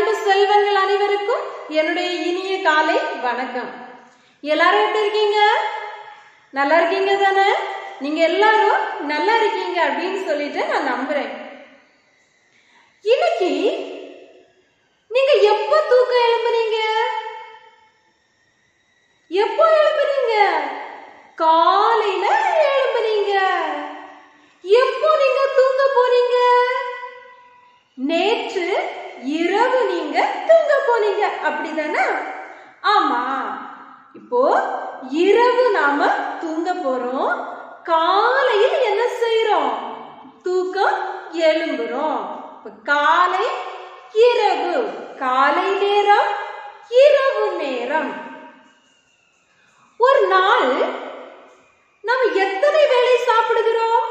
அன்பு செல்வங்கள் அனைவருக்கும் என்னுடைய இனிய காலை வணக்கம். எல்லாரும் எப்படி இருக்கீங்க? நல்லா இருக்கீங்க தானே? நீங்க எல்லாரும் நல்லா இருக்கீங்க அப்படின்னு சொல்லிட்டு நான் நம்புறேன். இன்னைக்கு நீங்க எப்போ தூக்கம் எழுப்புறீங்க எப்போ எழுப்புறீங்க கா எழும்புறீங்க எப்போ நீங்க தூங்க போறீங்க நேற்று இரவு நீங்க தூங்க போனீங்க அப்படிதானே? ஆமா. இப்போ இரவு நாம தூங்க போறோம். காலையில் என்ன செய்யறோம் தூக்கம் எழும்புறோம். காலை இரவு. காலை நேரம் இரவு நேரம். ஒரு நாள் நாம் எத்தனை வேளை சாப்பிடுகிறோம்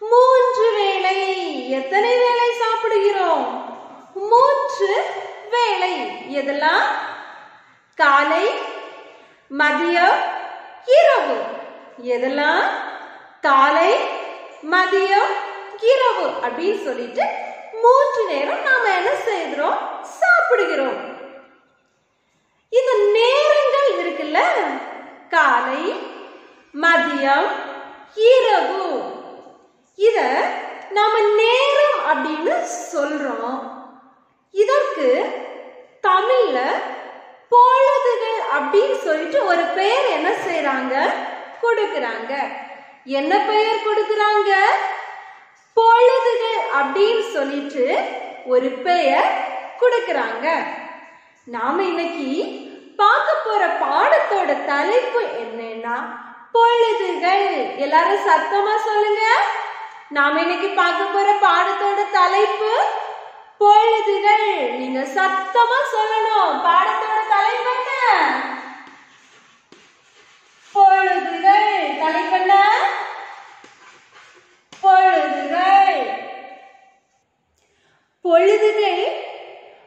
மூன்று வேளை எத்தனை வேளை சாப்பிடுகிறோம் மூன்று வேளை எதெல்லாம் காலை மதியம் இரவு எதெல்லாம்? காலை மதியம் இரவு அப்படின்னு சொல்லிட்டு மூன்று நேரம் நாம என்ன செய்கிறோம்? சாப்பிடுகிறோம். இந்த நேரங்கள் இருக்குல்ல? காலை மதியம் இரவு. இத நாம நேரம் அப்படின்னு சொல்றோம். இதற்கு தமிழ்ல பொழுதுகள் அப்படின்னு சொல்லிட்டு ஒரு பேர் என்ன செய்யறாங்க கொடுக்கறாங்க. என்ன பெயர் கொடுக்கறாங்க? பொழுதுகள் அப்படின்னு சொல்லிட்டு ஒரு பெயர் கொடுக்கறாங்க. நாம இன்னைக்கு பார்க்க போற பாடத்தோட தலைப்பு என்னன்னா பொழுதுகள். எல்லாரும் சத்தமா சொல்லுங்க. நாம இன்னைக்கு பார்க்க போற பாடத்தோட தலைப்பு பொழுதுகள். நீங்க சத்தமா சொல்லணும். பாடத்தோட தலைப்பு என்ன? பொழுது தலைப்பு என்ன பொழுதுகள். பொழுதுகள்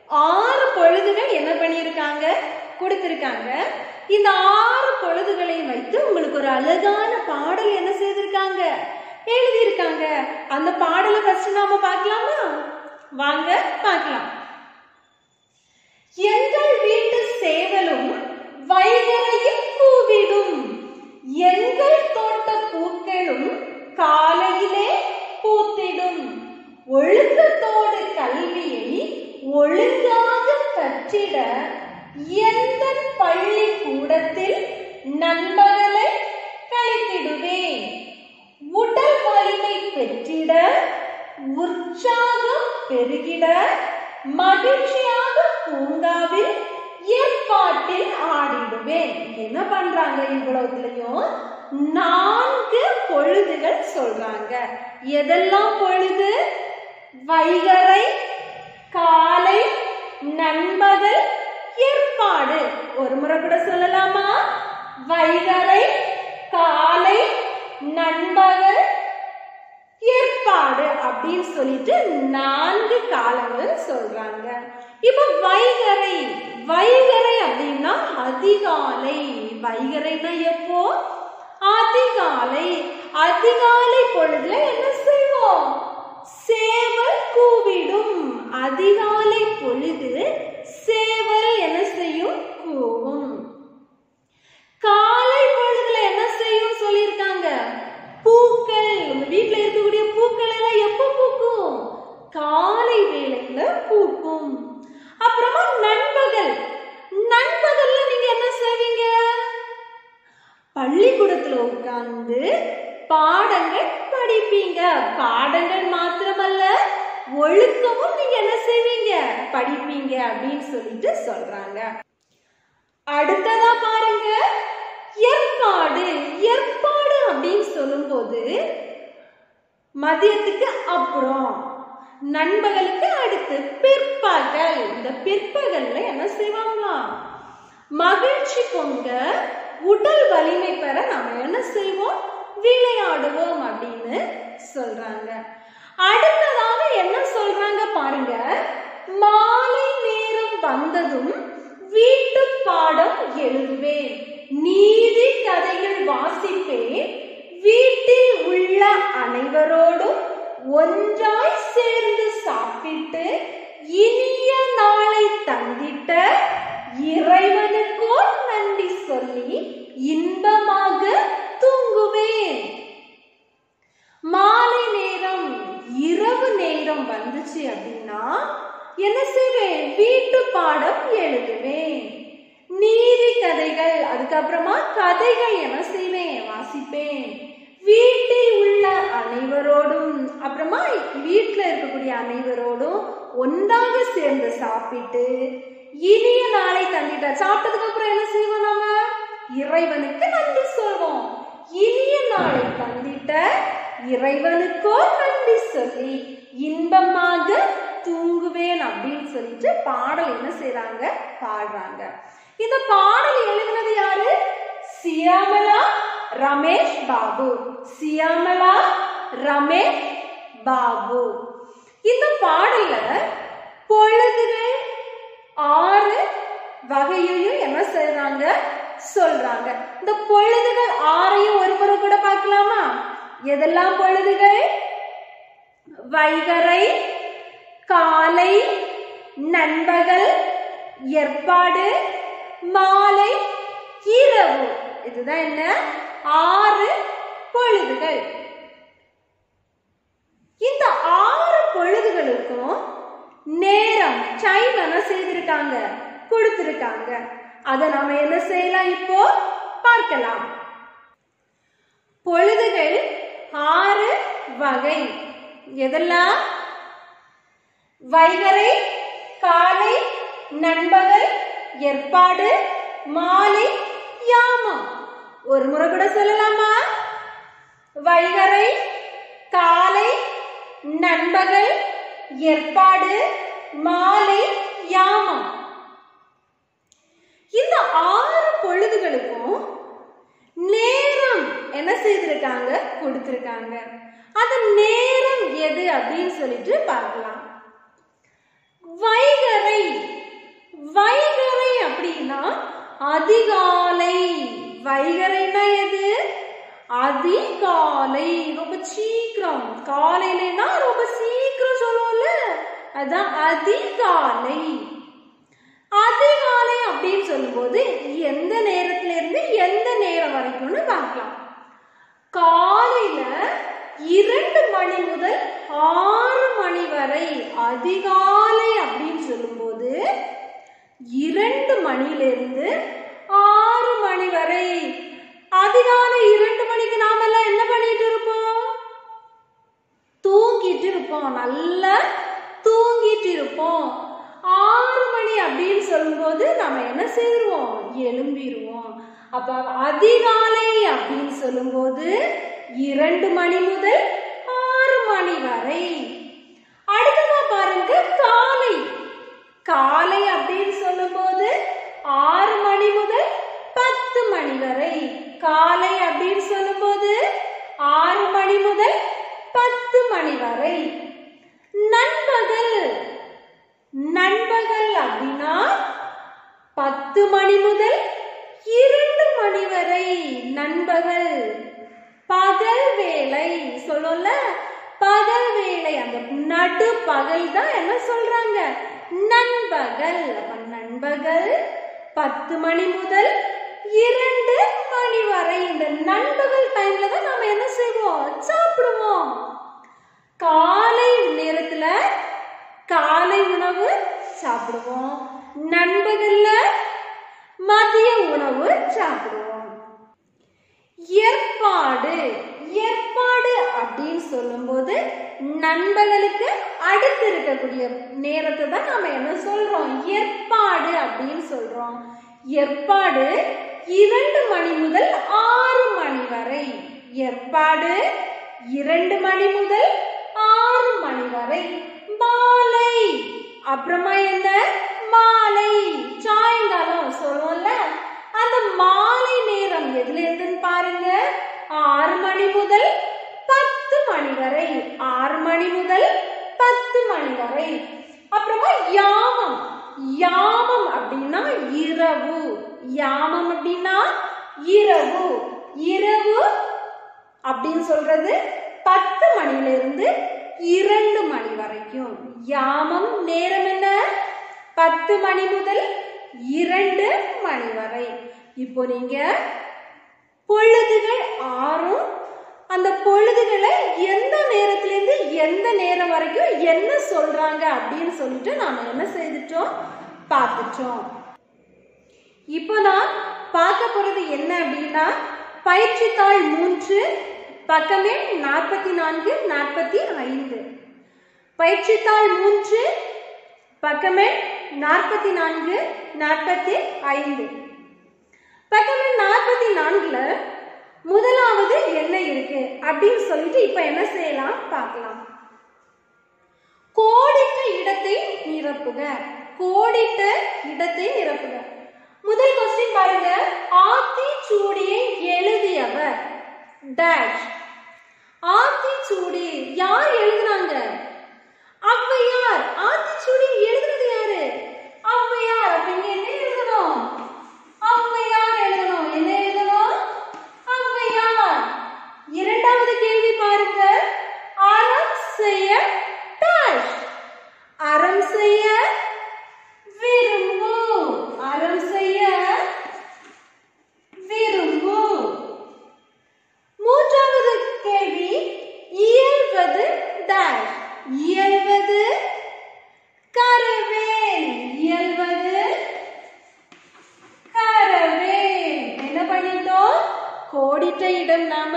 ஆறு பொழுதுகள் என்ன பண்ணியிருக்காங்க? கொடுத்திருக்காங்க. இந்த ஆறு பொழுதுகளையும் வைத்து உங்களுக்கு ஒரு அழகான பாடல் என்ன செய்திருக்காங்க? எழுதியிருக்காங்க. அந்த பாடலை ஃபர்ஸ்ட் நாம பார்க்கலாமா? வாங்க பார்க்கலாம். எங்கள் வீட்டு சேவலும் வைகரையில் கூவிடும் எங்கள் தோட்ட பூக்களும் காலையிலே பூத்திடும். ஒழுக்கத்தோடு கல்வியை ஒழுங்காக கற்றிட எந்த பள்ளி கூடத்தில் நண்பர்களை கழித்திடுவேன். உடல் வலிமை பெற்றிட உற்சாகம் பெருகிட மகிழ்ச்சியாக பூங்காவில் ஏற்பாட்டில் ஆடிடுவேன். என்ன பண்றாங்க இவ்வளவுலயும் நான்கு பொழுதுகள் சொல்றாங்க. எதெல்லாம் பொழுது? வைகரை காலை நண்பகல் ஏற்பாடு. ஒரு முறை கூட சொல்லலாமா? வைகரை காலை நண்பகல் ஏற்பாடு அப்படின்னு சொல்லிட்டு நான்கு காலங்கள் சொல்றாங்க. இப்ப வைகரை வைகரை அப்படின்னா அதிகாலை. வைகரைனா எப்போ? அதிகாலை. அதிகாலை பொழுதுல என்ன செய்வோம்? சேவல் கூவிடும். அதிகாலை பொழுது சேவல் என்ன செய்யும் கூவும் காலை பொழுதுல என்ன செய்யும் சொல்லியிருக்காங்க பூக்கள் உங்க வீட்டுல இருக்கக்கூடிய பூக்கள் எல்லாம் எப்போ பூக்கும் காலை வேளையில பூக்கும் அப்புறமா நண்பகல் நண்பகல்ல நீங்க என்ன செய்வீங்க பள்ளிக்கூடத்துல உட்கார்ந்து பாடங்கள் படிப்பீங்க பாடங்கள் மாத்திரமல்ல ஒழுக்கமும் நீங்க என்ன செய்வீங்க படிப்பீங்க அப்படின்னு சொல்லிட்டு சொல்றாங்க அடுத்ததா பாருங்க ஏற்பாடு. ஏற்பாடு அப்படின்னு சொல்லும்போது மதியத்துக்கு அப்புறம் நண்பகலுக்கு அடுத்து பிற்பகல். இந்த பிற்பகல்ல என்ன செய்வாங்களாம்? மகிழ்ச்சி பொங்க உடல் வலிமை பெற நாம என்ன செய்வோம்? விளையாடுவோம் அப்படின்னு சொல்றாங்க. அடுத்ததாக என்ன சொல்றாங்க பாருங்க? மாலை தந்ததும் வீட்டு பாடம் எழுதுவேன். நீதி கதைகள் வாசிப்பேன். வீட்டில் உள்ள அனைவரோடும் ஒன்றாய் சேர்ந்து சாப்பிட்டு இனிய நாளை தந்திட்ட இறைவனுக்கோ நன்றி சொல்லி இன்பமாக தூங்குவேன். மாலை நேரம் இரவு நேரம் வந்துச்சு அப்படின்னா என்ன செய்வேன்? வீட்டு பாடம் எழுதுவேன். நீதி கதைகள் அதுக்கப்புறமா கதைகள் என்ன செய்வேன் வாசிப்பேன். வீட்டில் உள்ள அனைவரோடும் அப்புறமா வீட்டில் இருக்கக்கூடிய அனைவரோடும் ஒன்றாக சேர்ந்து சாப்பிட்டு இனிய நாளை தந்திட்ட சாப்பிட்டதுக்கு அப்புறம் என்ன செய்வோம் நாம இறைவனுக்கு நன்றி சொல்வோம். இனிய நாளை தந்திட்ட இறைவனுக்கோ நன்றி சொல்லி இன்பமாக தூங்குவேன் அப்படின்னு சொல்லிட்டு பாடல் என்ன செய்யறாங்க பாடுறாங்க. இந்த பாடல் எழுதினது யாரு? சியாமலா ரமேஷ் பாபு. சியாமலா ரமேஷ் பாபு. இந்த பாடல்ல பொழுதுகள் ஆறு வகையையும் என்ன செய்யறாங்க சொல்றாங்க. இந்த பொழுதுகள் ஆறையும் ஒரு முறை கூட பார்க்கலாமா? எதெல்லாம் பொழுதுகள்? வைகரை காலை நண்பகல் ஏற்பாடு மாலை இரவு. இதுதான் என்ன? ஆறு பொழுதுகள். இந்த ஆறு பொழுதுகளுக்கும் நேரம் டைம் என்ன செய்திருக்காங்க? கொடுத்திருக்காங்க. அதை நாம என்ன செய்யலாம் இப்போ? பார்க்கலாம். பொழுதுகள் ஆறு வகை. எதெல்லாம்? வைகரை காலை நண்பகல் ஏற்பாடு மாலை யாமம். ஒரு முறை கூட சொல்லலாமா? வைகரை காலை நண்பகல் ஏற்பாடு மாலை யாமம். இந்த ஆறு பொழுதுகளுக்கும் நேரம் என்ன செய்திருக்காங்க? கொடுத்திருக்காங்க. அந்த நேரம் எது அப்படின்னு சொல்லிட்டு பார்க்கலாம். வைகரை வைகரை அப்படின்னா அதிகாலை. வைகரைனா எது? அதிகாலை. ரொம்ப சீக்கிரம். காலையிலனா ரொம்ப சீக்கிரம் சொல்லுவோம்ல. அதான் அதிகாலை. அதிகாலை அப்படின்னு சொல்லும்போது எந்த நேரத்துல இருந்து எந்த நேரம் வரைக்கும்னு பார்க்கலாம். காலையில இரண்டு மணி முதல் ஆறு மணி வரை அதிகாலை அப்படின்னு சொல்லும்போது இரண்டு மணிலிருந்து ஆறு மணி வரை அதிகாலை இரண்டு மணிக்கு நாமெல்லாம் என்ன பண்ணிட்டு இருப்போம்? தூங்கிட்டு இருப்போம். நல்லா தூங்கிட்டு இருப்போம். ஆறு மணி அப்படின்னு சொல்லும்போது நம்ம என்ன செய்திருவோம்? எழும்பிடுவோம் அப்ப அதிகாலை அப்படின்னு சொல்லும்போது இரண்டு மணி முதல் ஆறு மணி வரை. அடுத்ததா பாருங்க காலை. காலை அப்படின்னு சொல்லும்போது ஆறு மணி முதல் பத்து மணி வரை. காலை அப்படின்னு சொல்லும்போது ஆறு மணி முதல் பத்து மணி வரை. நண்பகல். நண்பகல் அப்படின்னா பத்து மணி முதல் இரண்டு மணி வரை. நண்பகல். பகல் வேலை சொல்லல பகல் வேலை அந்த நடு பகல் தான் என்ன சொல்றாங்க? நண்பகல். அப்ப நண்பகல் பத்து மணி முதல் இரண்டு மணி வரை. இந்த நண்பகல் டைம்ல தான் நாம என்ன செய்வோம்? சாப்பிடுவோம். காலை நேரத்துல காலை உணவு சாப்பிடுவோம். நண்பகல்ல மதிய உணவு சாப்பிடுவோம். ஏற்பாடு. ஏற்பாடு அப்படின்னு சொல்லும்போது நண்பகலுக்கு அடுத்து இருக்கக்கூடிய நேரத்தை தான் நாம என்ன சொல்றோம்? ஏற்பாடு அப்படின்னு சொல்றோம். ஏற்பாடு இரண்டு மணி முதல் ஆறு மணி வரை. ஏற்பாடு இரண்டு மணி முதல் ஆறு மணி வரை. மாலை. அப்புறமா என்ன? மாலை. சாயங்காலம் சொல்லுவோம்ல? அந்த மாலை நேரம் எதுல இருந்துன்னு பாருங்க. ஆறு மணி முதல் பத்து மணி வரை. ஆறு மணி முதல் பத்து மணி வரை. அப்புறமா யாமம். யாமம் அப்படின்னா இரவு. யாமம் அப்படின்னா இரவு. இரவு அப்படின்னு சொல்றது பத்து மணில இருந்து இரண்டு மணி வரைக்கும். யாமம் நேரம் என்ன? பத்து மணி முதல் இரண்டு மணி வரை. இப்போ நீங்க பொழுதுகள் ஆறும் அந்த பொழுதுகளை எந்த நேரத்திலேருந்து எந்த நேரம் வரைக்கும் என்ன சொல்றாங்க அப்படின்னு சொல்லிட்டு நாம என்ன செய்துட்டோம்? பார்த்துட்டோம். இப்போ நான் பார்க்க போறது என்ன அப்படின்னா பயிற்சி தாள் மூன்று பக்கமே நாற்பத்தி நான்கு நாற்பத்தி ஐந்து. பயிற்சி தாள் மூன்று பக்கமே நாற்பத்தி நான்கு நாற்பத்தி ஐந்து பக்கமே நாற்பத்தி நான்குல முதலாவது என்ன இருக்கு? அப்படின்னு சொல்லிட்டு இப்ப என்ன செய்யலாம்? பார்க்கலாம். கோடிட்ட இடத்தை நிரப்புக. கோடிட்ட இடத்தை நிரப்புக. முதல் கொஸ்டின் பாருங்க. ஆத்திச்சூடியை எழுதியவர். டேஷ் ஆத்திச்சூடி யார் எழுதுனாங்க? ஔவையார். ஆத்திச்சூடி எழுதுனது யாரு ஔவையார் அப்படிங்க என்ன எழுதணும் ஔவையார் எழுதணும் என்ன எழுதணும் ஔவையார் இரண்டாவது கேள்வி பாருங்க அறம் செய்ய டேஷ் அறம் செய்ய விரும்பு அறம் செய்ய விரும்பு மூன்றாவது கேள்வி இயல்வது டேஷ் இயல்வது கரவேல் இயல்வது கரவேல் என்ன பண்ணிட்டோம் கோடிட்ட இடம் நாம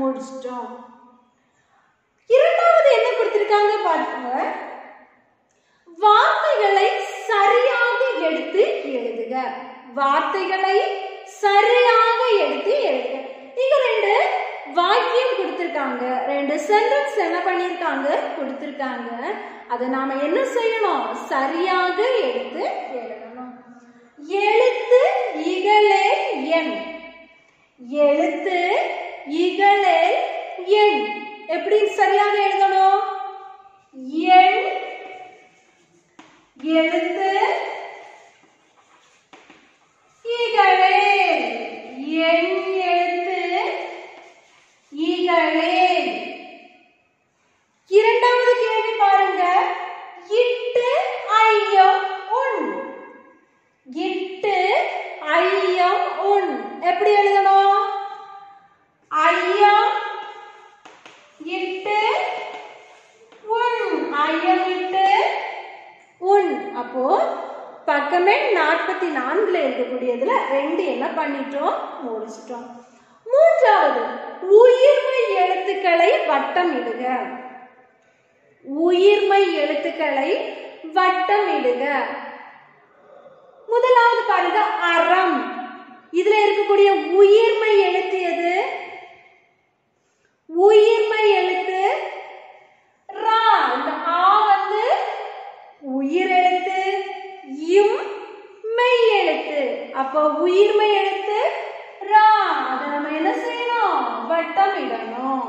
முடிச்சிட்டோம் இரண்டாவது என்ன கொடுத்திருக்காங்க பாருங்க வார்த்தைகளை சரியாக எடுத்து எழுதுக வார்த்தைகளை சரியாக எடுத்து எழுதுக இங்க ரெண்டு வாக்கியம் கொடுத்திருக்காங்க. ரெண்டு சென்டென்ஸ் என்ன பண்ணிருக்காங்க கொடுத்திருக்காங்க. அதை நாம என்ன செய்யணும்? சரியாக எடுத்து எழுதணும். எழுத்து இகழே எண். எழுத்து இகழே எண். எப்படி சரியாக எழுதணும்? எண் எழுத்து இகழே எண் எழுத்து இகழே இரண்டாவது கேள்வி பாருங்க இட்டு ஐயம் உன் இட்டு ஐயம் உன் எப்படி எழுதணும் ஐயம் இட்டு உன் ஐயம் இட்டு உன் அப்போ பக்கமே நாற்பத்தி நான்குல இருக்கக்கூடியதுல ரெண்டு என்ன பண்ணிட்டோம்? முடிச்சிட்டோம். மூன்றாவது உயிர்மை எழுத்துக்களை வட்டம் இடுக உயிர்மை எழுத்துக்களை வட்டம் இடுக முதலாவது பாருங்க அறம். இதுல இருக்கக்கூடிய உயிர்மை எழுத்து எது? உயிர்மை எழுத்து ரா இந்த ஆ வந்து உயிர் எழுத்து இம் மெய் எழுத்து அப்போ உயிர்மை எழுத்து ரா அதை நம்ம என்ன செய்யணும்? வட்டம் இடணும்.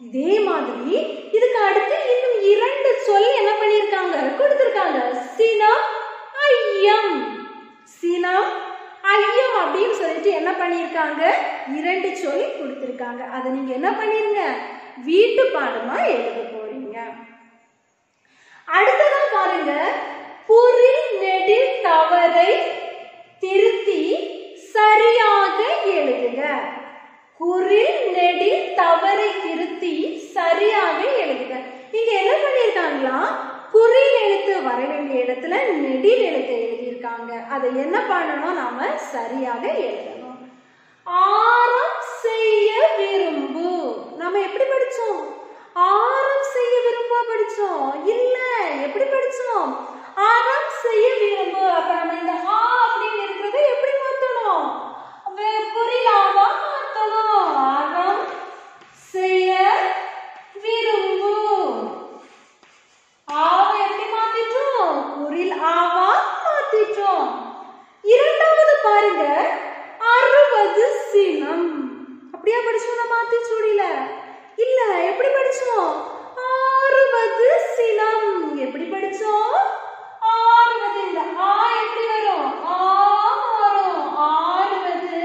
இதே மாதிரி இதுக்கு அடுத்து இன்னும் இரண்டு சொல் என்ன பண்ணியிருக்காங்க? கொடுத்துருக்காங்க. சினம் ஐயம். சினம் ஐயம் அப்படின்னு சொல்லிட்டு என்ன பண்ணியிருக்காங்க? இரண்டு சொல் கொடுத்துருக்காங்க. அதை நீங்க என்ன பண்ணிருங்க? வீட்டு பாடமா எழுத போறீங்க. அடுத்ததான் பாருங்க. புரில் நெடில் தவறை திருத்தி சரியாக எழுதுக. குறில் நெடி தவறை திருத்தி சரியாக எழுதுக. இங்க என்ன பண்ணிருக்காங்களா குறில் எழுத்து வர வேண்டிய இடத்துல நெடில் எழுத்து எழுதியிருக்காங்க. அதை என்ன பண்ணணும்? நாம சரியாக எழுதணும். ஆரம் செய்ய விரும்பு. நம்ம எப்படி படிச்சோம்? ஆரம் செய்ய விரும்ப படிச்சோம்? இல்ல எப்படி படிச்சோம் ஆரம் செய்ய விரும்பு அப்ப நம்ம இந்த ஆ அப்படின்னு இருக்கிறது எப்படி மாத்தணும் வே- குறிலாவா மாத்தணும் ஆரம் செய்ய விரும்பு ஆவை எப்படி மாத்திட்டோம் குறில் ஆவா மாத்திட்டோம் இரண்டாவது பாருங்க அறுபது சினம் அப்படியா படிச்சோம் நம்ம ஆத்திச்சூடியில இல்ல எப்படி படிச்சோம் அறுபது சினம் எப்படி படிச்சோம் ஆறுவது இந்த ஆ எப்படி வரும் ஆ வரும் ஆறுவது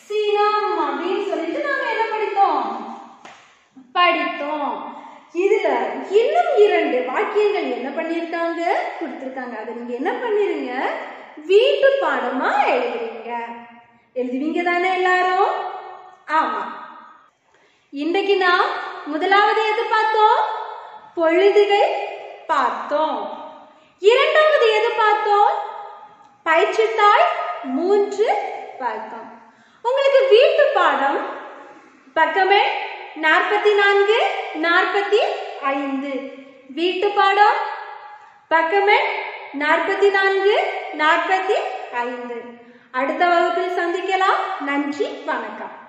சினம் அப்படின்னு சொல்லிட்டு நாம என்ன படித்தோம் படித்தோம் இதுல இன்னும் இரண்டு வாக்கியங்கள் என்ன பண்ணிருக்காங்க கொடுத்திருக்காங்க அதை நீங்க என்ன பண்ணிருங்க வீட்டு பாடமா எழுதுறீங்க எழுதுவீங்க தானே எல்லாரும் ஆமா இன்றைக்கு நாம் முதலாவது எது பார்த்தோம் பொழுதுகள் பார்த்தோம். இரண்டாவது எது பார்த்தோம்? பயிற்சித்தாள் மூன்று பார்த்தோம் உங்களுக்கு வீட்டு பாடம் பக்கமே நாற்பத்தி நான்கு நாற்பத்தி ஐந்து. வீட்டு பாடம் பக்கமே நாற்பத்தி நான்கு நாற்பத்தி ஐந்து. அடுத்த வகுப்பில் சந்திக்கலாம். நன்றி வணக்கம்.